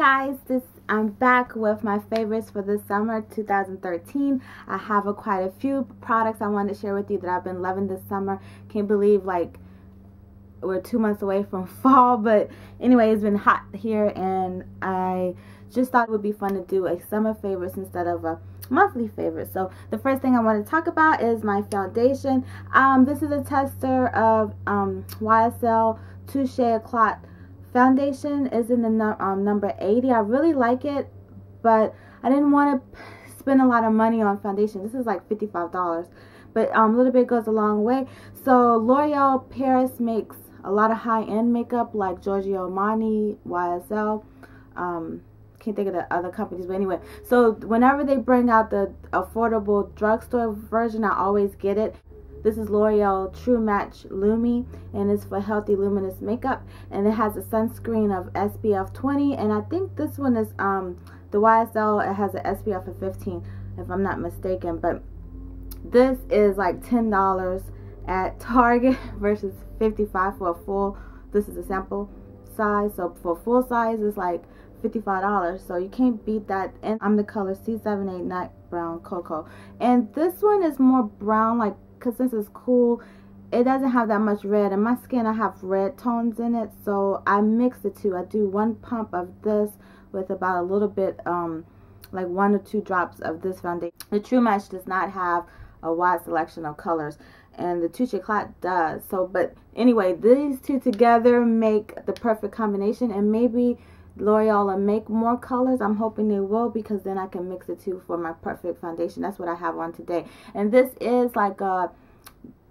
guys, this I'm back with my favorites for this summer 2013. I have a, quite a few products I want to share with you that I've been loving this summer. Can't believe like we're two months away from fall, but anyway, it's been hot here and I just thought it would be fun to do a summer favorites instead of a monthly favorite. So the first thing I want to talk about is my foundation. Um, this is a tester of um, YSL Touche Éclat Foundation is in the um, number 80. I really like it, but I didn't want to spend a lot of money on foundation. This is like $55, but um, a little bit goes a long way. So L'Oreal Paris makes a lot of high-end makeup like Giorgio Armani, YSL. Um, can't think of the other companies, but anyway. So whenever they bring out the affordable drugstore version, I always get it. This is L'Oreal True Match Lumi and it's for healthy luminous makeup. And it has a sunscreen of SPF 20 and I think this one is um the YSL it has an SPF of 15 if I'm not mistaken. But this is like $10 at Target versus 55 for a full this is a sample size. So for full size it's like $55 so you can't beat that. And I'm the color C78 Night Brown Cocoa. And this one is more brown like because this is cool. It doesn't have that much red in my skin I have red tones in it so I mix the two. I do one pump of this with about a little bit um like one or two drops of this foundation. The True Match does not have a wide selection of colors and the Touche Éclat does. So but anyway these two together make the perfect combination and maybe L'Oreal will make more colors. I'm hoping they will because then I can mix the two for my perfect foundation. That's what I have on today. And this is like a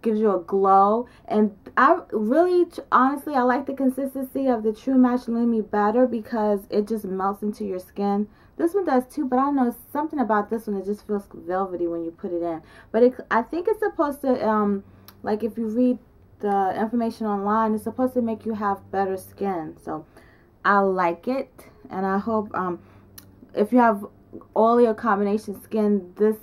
gives you a glow and I really honestly I like the consistency of the True Match Lumi better because it just melts into your skin this one does too but I know something about this one it just feels velvety when you put it in but it, I think it's supposed to um like if you read the information online it's supposed to make you have better skin so I like it and I hope um, if you have oily or combination skin this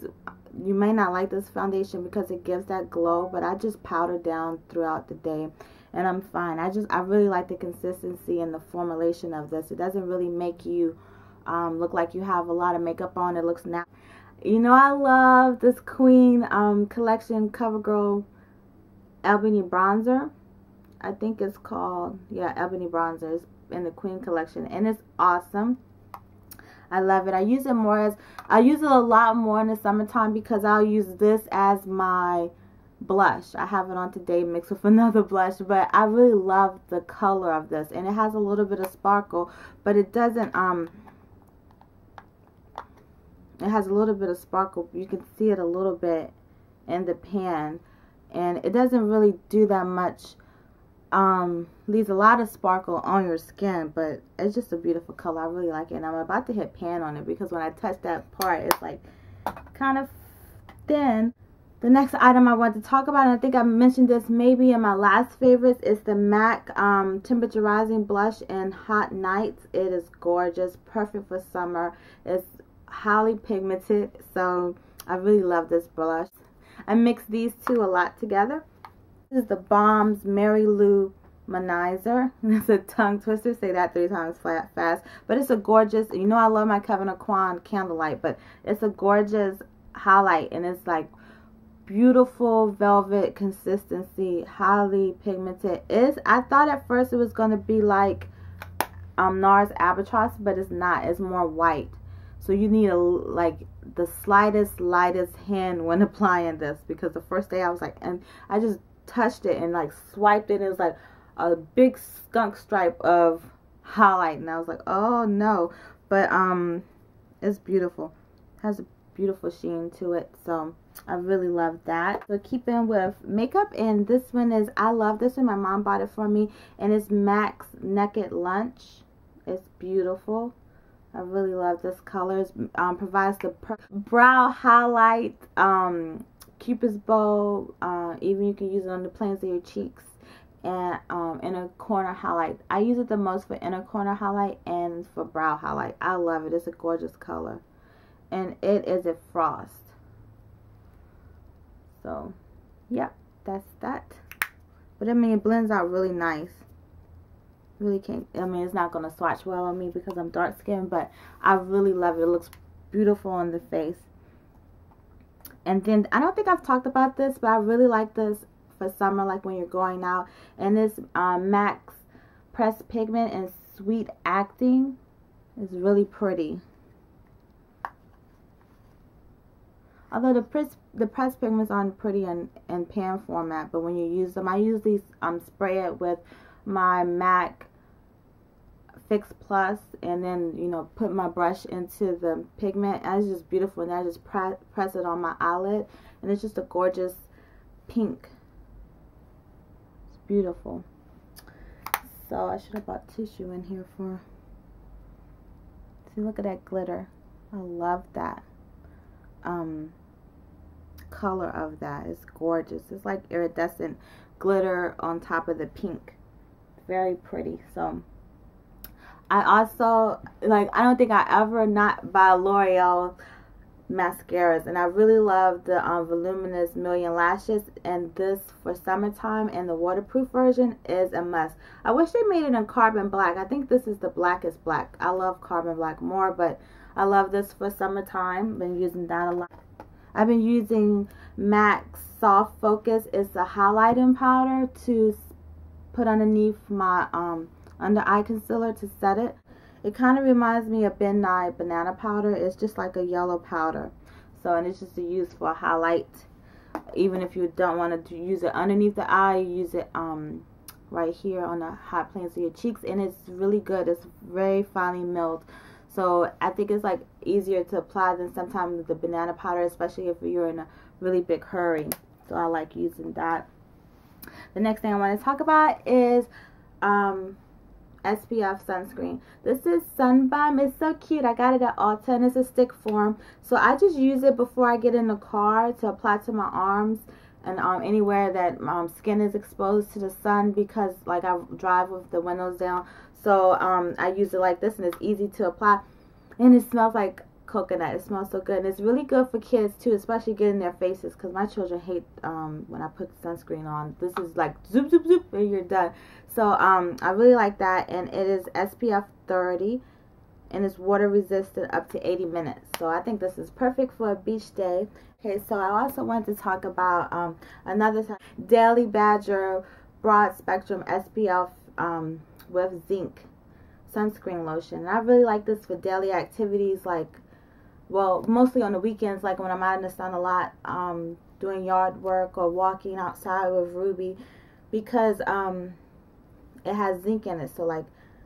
you may not like this foundation because it gives that glow but I just powder down throughout the day and I'm fine. I just I really like the consistency and the formulation of this. It doesn't really make you um, look like you have a lot of makeup on. It looks now you know I love this Queen um, collection CoverGirl Ebony Bronzer. I think it's called yeah Ebony Bronzer. It's in the Queen collection and it's awesome. I love it. I use it more as I use it a lot more in the summertime because I'll use this as my blush. I have it on today mixed with another blush, but I really love the color of this and it has a little bit of sparkle, but it doesn't um it has a little bit of sparkle. You can see it a little bit in the pan and it doesn't really do that much um, leaves a lot of sparkle on your skin, but it's just a beautiful color. I really like it. And I'm about to hit pan on it because when I touch that part, it's like kind of thin. The next item I want to talk about, and I think I mentioned this maybe in my last favorites, is the MAC um, Temperature Rising Blush in Hot Nights. It is gorgeous, perfect for summer. It's highly pigmented, so I really love this blush. I mix these two a lot together. This is the Balm's Mary Lou Manizer. It's a tongue twister. Say that three times flat fast. But it's a gorgeous, you know I love my Kevyn Aucoin candlelight, but it's a gorgeous highlight and it's like beautiful velvet consistency, highly pigmented. Is I thought at first it was going to be like um, NARS Albatross, but it's not. It's more white. So you need a like the slightest, lightest hand when applying this because the first day I was like, and I just touched it and like swiped it. it was like a big skunk stripe of highlight. And I was like, oh no. But um, it's beautiful. It has a beautiful sheen to it. So I really love that. So keeping with makeup. And this one is, I love this one. My mom bought it for me. And it's MAC's Naked Lunch. It's beautiful. I really love this color. It um, provides the brow highlight um, cupid's bow uh, even you can use it on the planes of your cheeks and um, inner corner highlight. I use it the most for inner corner highlight and for brow highlight. I love it. It's a gorgeous color. And it is a frost. So yeah that's that. But I mean it blends out really nice. Really can't I mean it's not gonna swatch well on me because I'm dark skinned but I really love it. It looks beautiful on the face. And then I don't think I've talked about this but I really like this for summer like when you're going out and this um, MAC's Press Pigment and Sweet Acting is really pretty. Although the press the press pigments aren't pretty in, in pan format, but when you use them, I usually um spray it with my MAC Fix Plus and then, you know, put my brush into the pigment. And it's just beautiful. And I just press, it on my eyelid. And it's just a gorgeous pink. It's beautiful. So I should have bought tissue in here for... See, look at that glitter. I love that. Um, color of that. It's gorgeous. It's like iridescent glitter on top of the pink very pretty. So I also like I don't think I ever not buy L'Oreal mascaras and I really love the um, voluminous million lashes and this for summertime and the waterproof version is a must. I wish they made it in carbon black. I think this is the blackest black. I love carbon black more but I love this for summertime. Been using that a lot. I've been using MAC Soft Focus. It's a highlighting powder to put underneath my um, under eye concealer to set it. It kind of reminds me of Ben Nye banana powder. It's just like a yellow powder. So, and it's just to use for highlight. Even if you don't want to use it underneath the eye, use it um, right here on the hot planes of your cheeks. And it's really good. It's very finely milled. So I think it's like easier to apply than sometimes the banana powder, especially if you're in a really big hurry. So I like using that. The next thing I want to talk about is um, SPF sunscreen. This is Sun It's so cute. I got it at Ulta and it's a stick form. So I just use it before I get in the car to apply to my arms and um, anywhere that um, skin is exposed to the sun because like I drive with the windows down. So um, I use it like this and it's easy to apply. And it smells like coconut. It smells so good. And it's really good for kids too, especially getting their faces because my children hate um, when I put sunscreen on. This is like zoop, zoop, zoop, and you're done. So um, I really like that. And it is SPF 30 and it's water resistant up to 80 minutes. So I think this is perfect for a beach day. Okay, so I also want to talk about um, another time, Daily Badger Broad Spectrum SPF um, with Zinc sunscreen lotion. And I really like this for daily activities like well, mostly on the weekends, like when I'm out in the sun a lot, um, doing yard work or walking outside with Ruby, because um, it has zinc in it. So like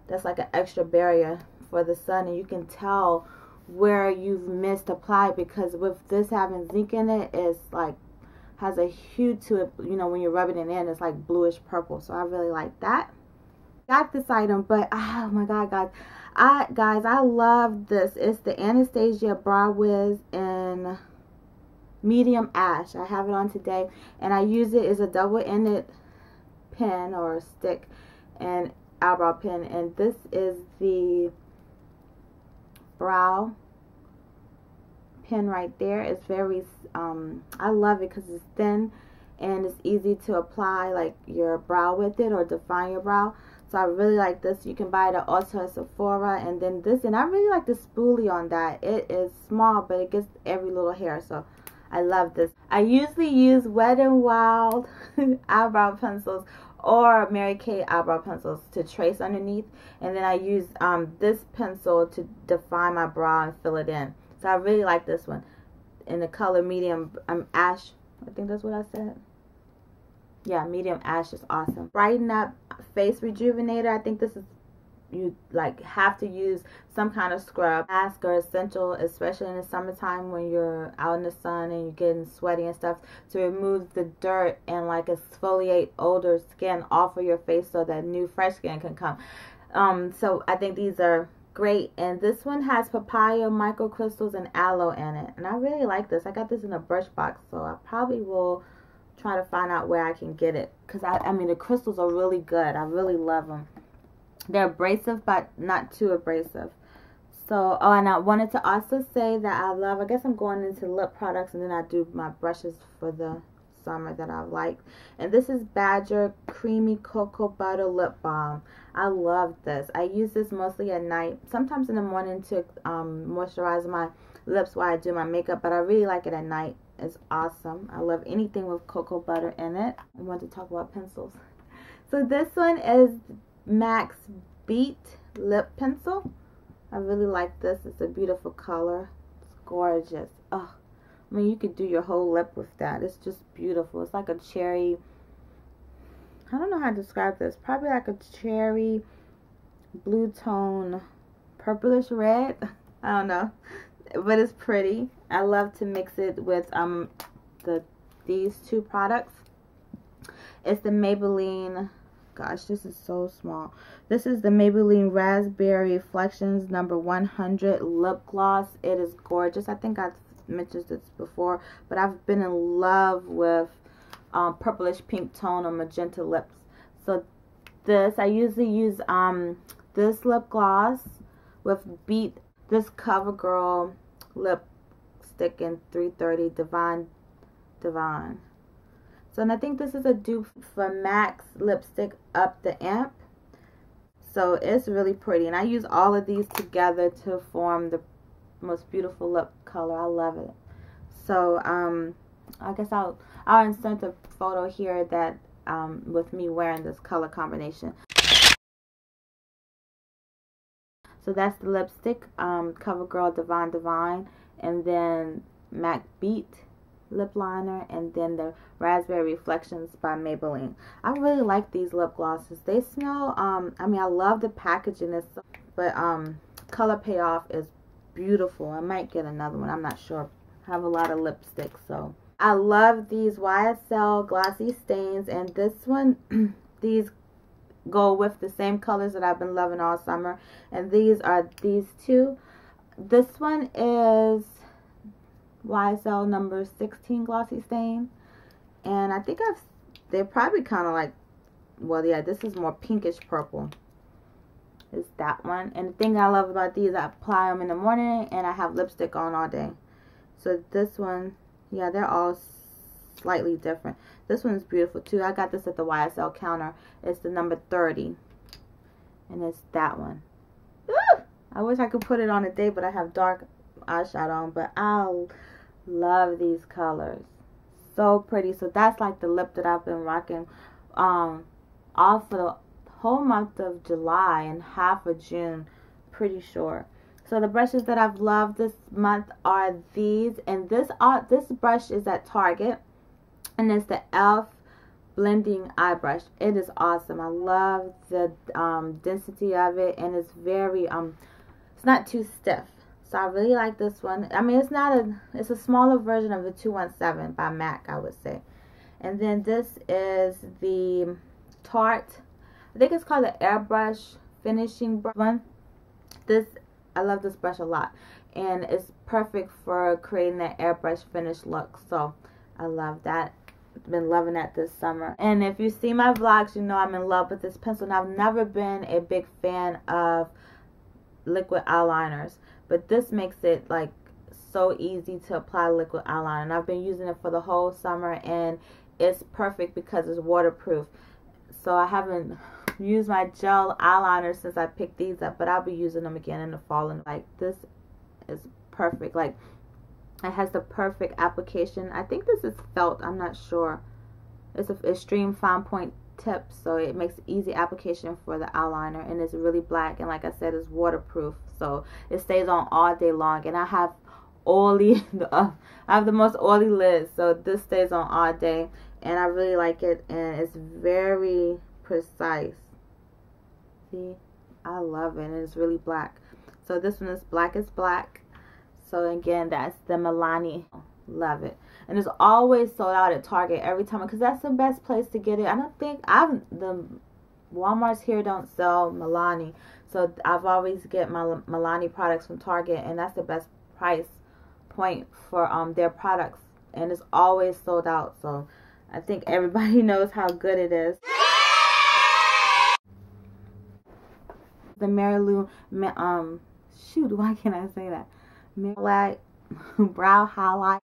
that's like an extra barrier for the sun, and you can tell where you've missed apply because with this having zinc in it, it's like has a hue to it. You know, when you're rubbing it in, it's like bluish purple. So I really like that. Got this item, but oh my god, guys. I guys, I love this. It's the Anastasia Brow Wiz in medium ash. I have it on today, and I use it as a double-ended pen or stick and eyebrow pen. And this is the brow pen right there. It's very, um, I love it because it's thin and it's easy to apply like your brow with it or define your brow. So I really like this. You can buy it at Ulta Sephora. And then this. And I really like the spoolie on that. It is small, but it gets every little hair. So I love this. I usually use Wet n Wild eyebrow pencils or Mary Kay eyebrow pencils to trace underneath. And then I use um, this pencil to define my brow and fill it in. So I really like this one. In the color medium um, ash. I think that's what I said yeah medium ash is awesome brighten up face rejuvenator. I think this is you like have to use some kind of scrub mask or essential especially in the summertime when you're out in the sun and you're getting sweaty and stuff to remove the dirt and like exfoliate older skin off of your face so that new fresh skin can come. Um so i think these are great. And this one has papaya microcrystals and aloe in it. And i really like this. I got this in a Birchbox so i probably will try to find out where I can get it. Because, I, I mean, the crystals are really good. I really love them. They're abrasive, but not too abrasive. So, oh, and I wanted to also say that I love, I guess I'm going into lip products and then I do my brushes for the summer that I've liked. And this is Badger Creamy Cocoa Butter Lip Balm. I love this. I use this mostly at night, sometimes in the morning to um, moisturize my lips while I do my makeup, but I really like it at night. It's awesome. I love anything with cocoa butter in it. I want to talk about pencils. So this one is MAC's Beet Lip Pencil. I really like this. It's a beautiful color. It's gorgeous. Oh, I mean, you could do your whole lip with that. It's just beautiful. It's like a cherry. I don't know how to describe this. Probably like a cherry blue tone purplish red. I don't know. But it's pretty. I love to mix it with um the these two products. It's the Maybelline gosh, this is so small. This is the Maybelline Raspberry Reflections number 100 lip gloss. It is gorgeous. I think I've mentioned this before, but I've been in love with um, purplish pink tone or magenta lips. So this, I usually use um, this lip gloss with Beet, this CoverGirl lipstick in 330 Divine Divine. So, and I think this is a dupe for MAC's lipstick Up the Amp. So, it's really pretty. And I use all of these together to form the most beautiful lip color. I love it. So, um, I guess I'll, I'll insert a photo here that, um, with me wearing this color combination. So that's the lipstick, um, CoverGirl Divine Divine, and then MAC Beet lip liner and then the raspberry reflections by maybelline. I really like these lip glosses. They smell um i mean i love the packaging this but um color payoff is beautiful. I might get another one. I'm not sure. I have a lot of lipsticks so. I love these ysl glossy stains and this one these go with the same colors that i've been loving all summer and these are these two this one is YSL number 16 glossy stain. And I think I've, they're probably kind of like, well, yeah, this is more pinkish purple. Is that one. And the thing I love about these, I apply them in the morning and I have lipstick on all day. So this one, yeah, they're all slightly different. This one's beautiful too. I got this at the YSL counter. It's the number 30. And it's that one. Ooh! I wish I could put it on a day, but I have dark eyeshadow on. But I'll love these colors so pretty so that's like the lip that I've been rocking um all for the whole month of July and half of June pretty sure so the brushes that I've loved this month are these and this uh, this brush is at Target and it's the e.l.f. blending eye brush it is awesome I love the um, density of it and it's very um it's not too stiff so I really like this one. I mean, it's not a, it's a smaller version of the 217 by MAC, I would say. And then this is the Tarte, I think it's called the Airbrush Finishing brush one. This, I love this brush a lot. And it's perfect for creating that airbrush finish look. So I love that. Been loving that this summer. And if you see my vlogs, you know I'm in love with this pencil. And I've never been a big fan of liquid eyeliners but this makes it like so easy to apply liquid eyeliner and I've been using it for the whole summer and it's perfect because it's waterproof so I haven't used my gel eyeliner since I picked these up but I'll be using them again in the fall and like this is perfect like it has the perfect application. I think this is felt I'm not sure. It's an extreme fine point tip so it makes easy application for the eyeliner and it's really black and like I said it's waterproof so it stays on all day long. And I have oily uh, I have the most oily lids so this stays on all day and I really like it and it's very precise. See? I love it and it's really black. So this one is black is black so again that's the Milani love it and it's always sold out at Target every time because that's the best place to get it. I don't think I've the Walmart's here don't sell Milani, so I've always get my Milani products from Target, and that's the best price point for um their products, and it's always sold out. So I think everybody knows how good it is. The Mary Lou, um, shoot, why can't I say that? Mary brow highlight